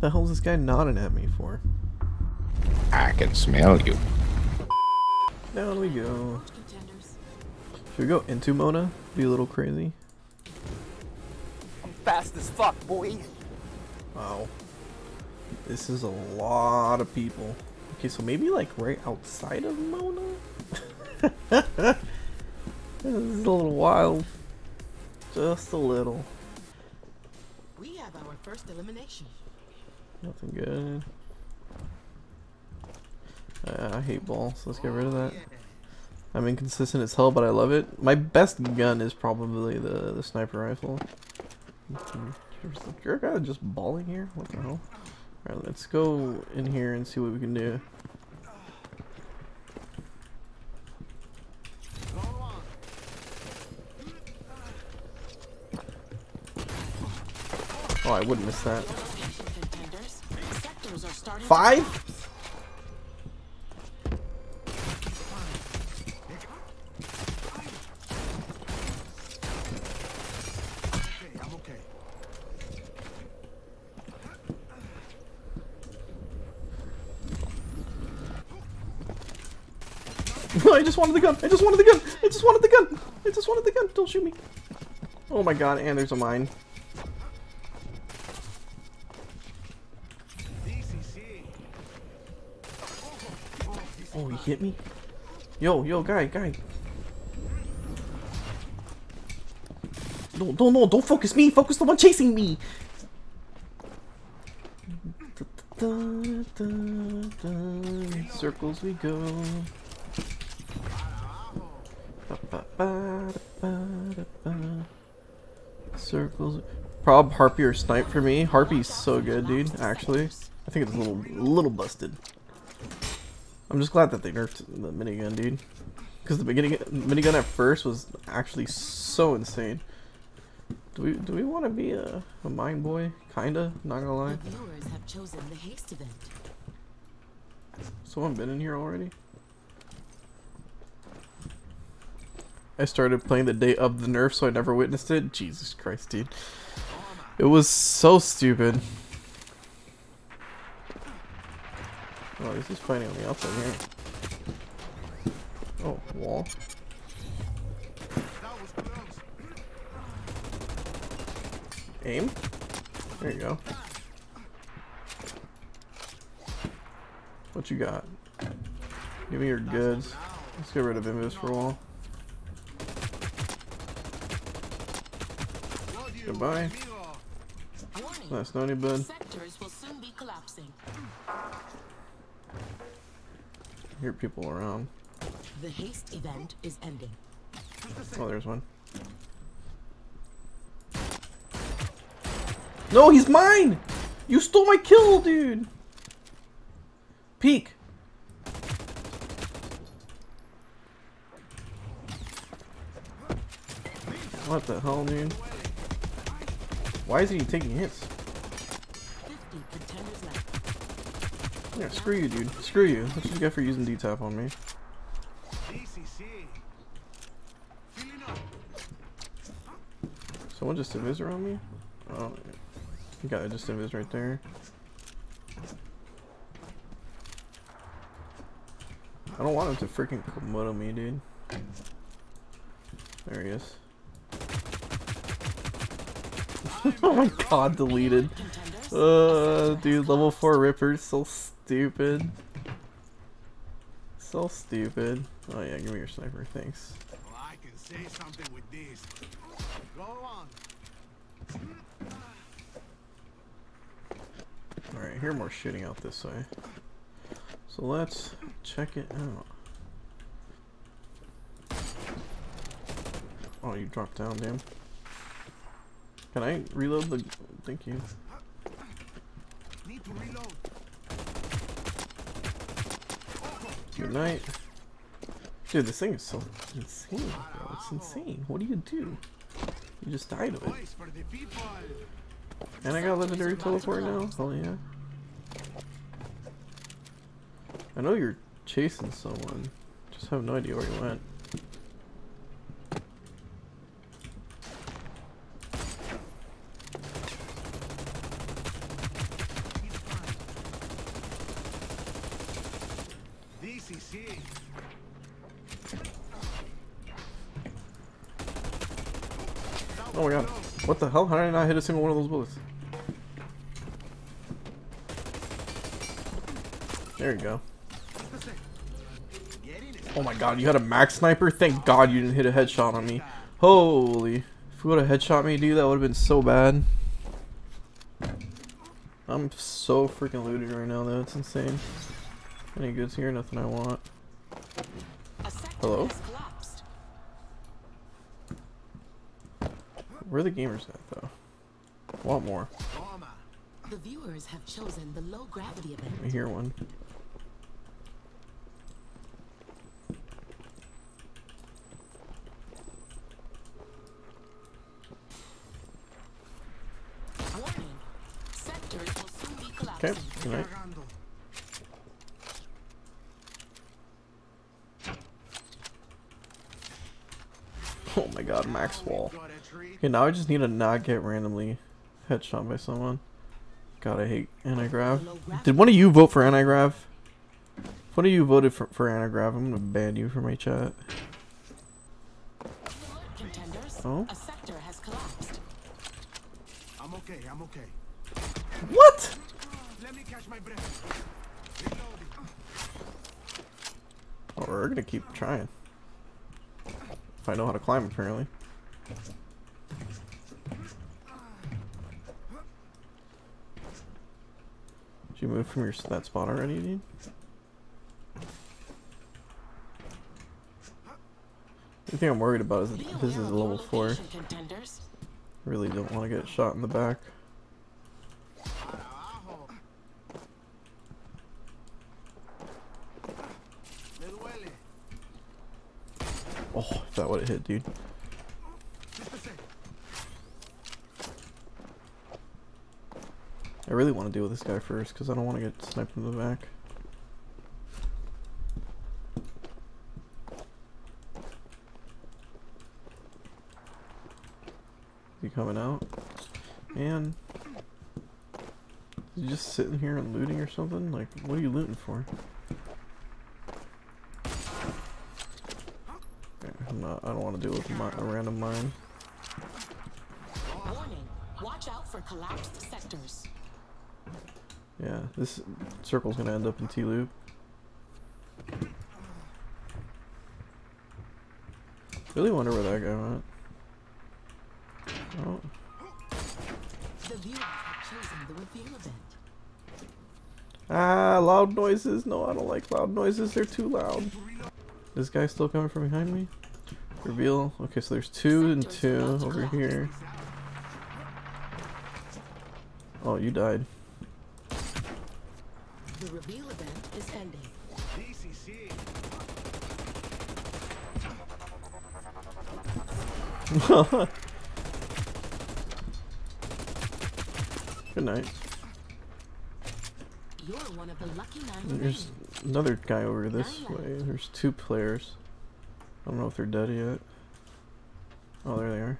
The hell's this guy nodding at me for? I can smell you. Down we go. Should we go into Mona? Be a little crazy. I'm fast as fuck, boy. Wow. This is a lot of people. Okay, so maybe like right outside of Mona? this is a little wild. Just a little. We have our first elimination. Nothing good. Uh, I hate balls. let's get rid of that. I'm inconsistent as hell, but I love it. My best gun is probably the, the sniper rifle. You're guy just balling here? What the hell? Alright, let's go in here and see what we can do. Oh, I wouldn't miss that. Five? I just wanted the gun. I just wanted the gun. I just wanted the gun. I just wanted the gun. Don't shoot me. Oh my god, and there's a mine. Oh, he hit me? Yo, yo, guy, guy. No, no, no, don't focus me. Focus the one chasing me. Da, da, da, Circles we go. Circles. Prob Harpy or Snipe for me. Harpy's so good, dude. Actually, I think it's a little, a little busted. I'm just glad that they nerfed the minigun, dude. Because the beginning minigun at first was actually so insane. Do we do we want to be a, a mine boy? Kinda, not gonna lie. The have chosen the haste event. Someone been in here already? I started playing the day of the nerf, so I never witnessed it. Jesus Christ, dude. It was so stupid. Oh, he's just fighting on the outside here. Oh, wall. Aim? There you go. What you got? Give me your goods. Let's get rid of invis for a while. Goodbye. Nice, no any bud. Sectors will soon be collapsing. Hear people around. The haste event is ending. Oh, there's one. No, he's mine! You stole my kill, dude! Peek. What the hell, dude? Why is he taking hits? 50 contenders left. Yeah, screw you, dude. Screw you. What you get for using D-tap on me. Someone just invis around me? Oh, you got just invis right there. I don't want him to freaking Komodo me, dude. There he is. oh my god, deleted. Uh, dude, level 4 Ripper's so stupid. So stupid. Oh yeah, give me your sniper, thanks. Well, I can say something with this. Go on. Alright, hear more shooting out this way. So let's check it out. Oh, you dropped down, damn. Can I reload the... Thank you. Need to reload. Night. Dude, this thing is so insane, bro. It's insane. What do you do? You just died of it. And I got legendary teleport now? Hell yeah. I know you're chasing someone. Just have no idea where you went. Oh my god. What the hell? How did I not hit a single one of those bullets? There you go. Oh my god, you had a max sniper? Thank god you didn't hit a headshot on me. Holy. If you would have headshot me, dude, that would have been so bad. I'm so freaking looted right now, though. It's insane. Any goods here? Nothing I want. Hello? has collapsed. Where are the gamers at, though? I want more. The viewers have chosen the low gravity event. I hear one. Warning. Sectors will soon be Okay, collapsing. good night. Cagando. Oh my god, max wall. Got a tree. Okay, now I just need to not get randomly headshot by someone. God, I hate anti-grav. Did one of you vote for anti-grav? If one of you voted for, for anti-grav, I'm gonna ban you from my chat. Oh? A sector has collapsed. I'm okay, I'm okay. What? Let me catch my breath. Reloading. Oh, we're gonna keep trying. If I know how to climb, apparently. Did you move from your that spot already, dude? The thing I'm worried about is that this is aware a of your level 4. location, Contenders. Really don't want to get shot in the back. That would have hit, dude. I really want to deal with this guy first because I don't want to get sniped in the back. He coming out? Man. He just sitting here and looting or something? Like, what are you looting for? I'm not, I don't want to deal with mi- a random mine. Warning. Watch out for collapsed sectors. Yeah, this circle's gonna end up in T-loop. Really wonder where that guy went. Oh, The viewers have chosen the reveal event. ah, loud noises. No, I don't like loud noises. They're too loud. This guy's still coming from behind me. Reveal. Okay, so there's two and two over here. Oh, you died. The reveal event is ending. Good night. You're one of the lucky nine There's another guy over this way. There's two players. I don't know if they're dead yet. Oh, there they are.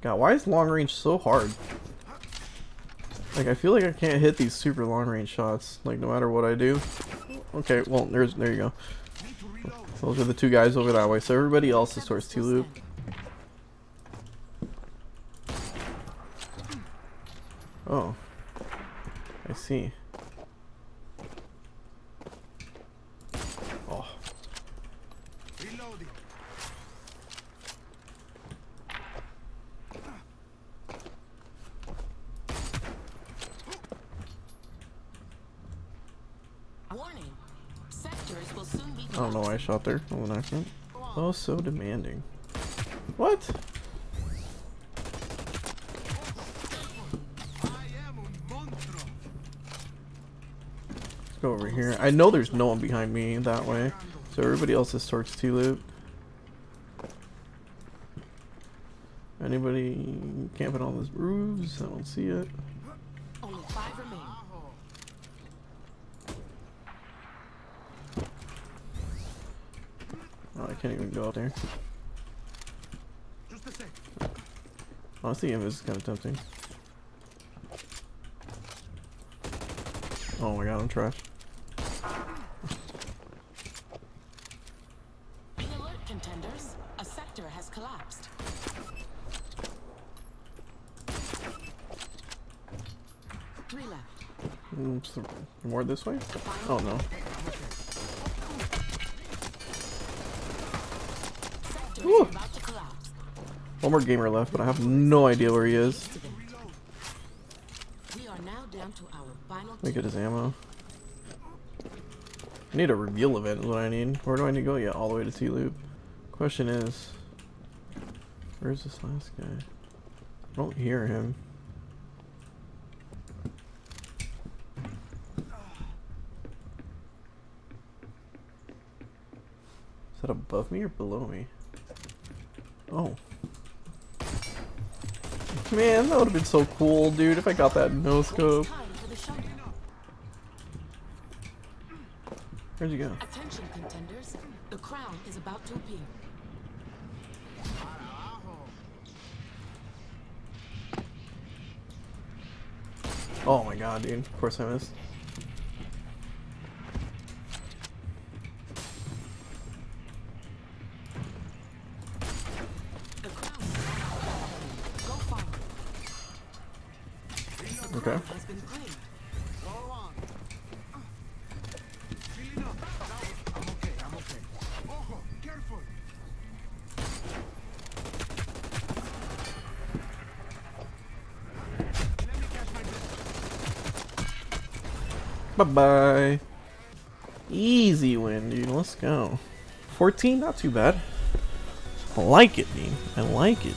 God, why is long range so hard? Like, I feel like I can't hit these super long range shots, like, no matter what I do. Okay, well, there's, there you go. Those are the two guys over that way, so everybody else is towards T-loop. Oh. I see. Reloading. Warning. Sectors will soon be I don't know why I shot there. Oh, an accident. Oh, so demanding. What? I am un monstruo. Let's go over here. I know there's no one behind me that way. So everybody else is towards T-loop. Anybody camping on those roofs? I don't see it. Only five remain. Oh, I can't even go out there. Just a sec. Honestly, it was kind of tempting. Oh my god, I'm trash. Be alert, contenders. Mm, more this way? Oh no. Sector Whew. is about to collapse. One more gamer left, but I have no idea where he is. To them. We are now down to our final Let me get his ammo. I need a reveal event is what I need. Where do I need to go? Yeah, all the way to T-Loop. Question is, where's this last guy? I don't hear him. That above me or below me? Oh. Man, that would have been so cool, dude, if I got that no scope. Time for the showdown. Where'd you go? Attention contenders. The crown is about to appear. Oh my god, dude. Of course I missed. Bye bye. Easy win, dude. Let's go. 14, not too bad. I like it, dude. I like it.